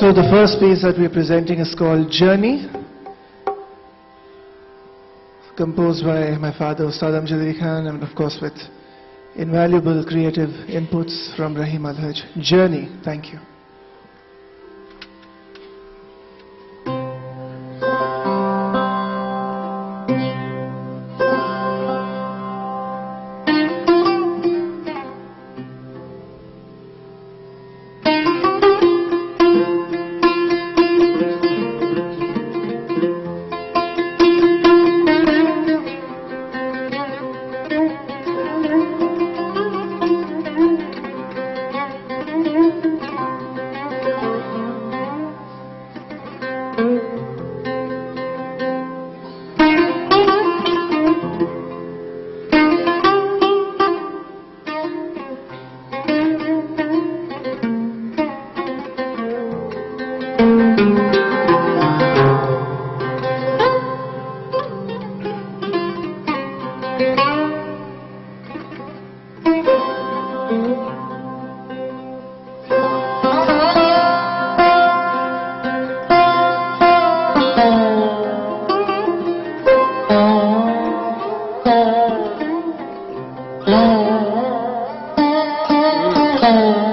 So the first piece that we're presenting is called Journey, composed by my father Ustad Amjad Khan and of course with invaluable creative inputs from Rahim Alhaj. Journey, thank you. home